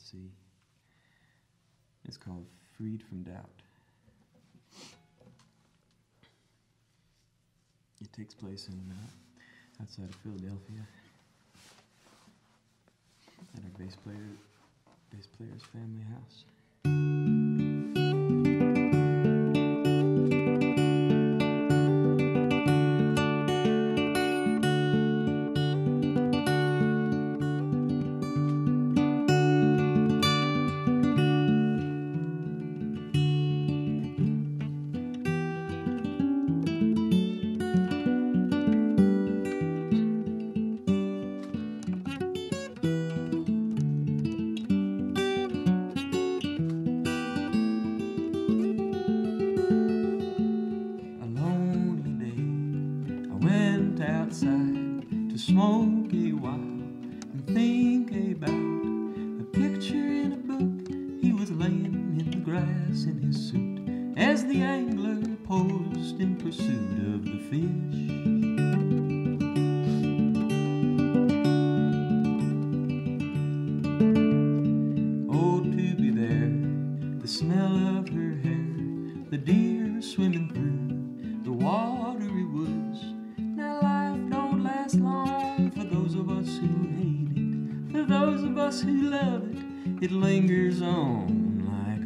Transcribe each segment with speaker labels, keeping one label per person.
Speaker 1: see. It's called Freed from Doubt. It takes place in uh, outside of Philadelphia at our bass player bass player's family house. Outside to smoke a while and think about a picture in a book. He was laying in the grass in his suit as the angler posed in pursuit of the fish. Oh, to be there, the smell of her hair, the deer those of us who love it, it lingers on like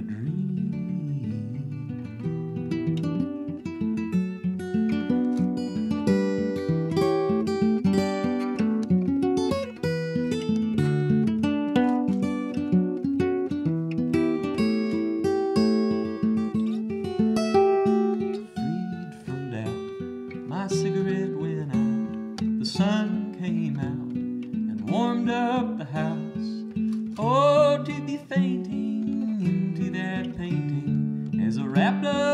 Speaker 1: Into that painting. As wrapped up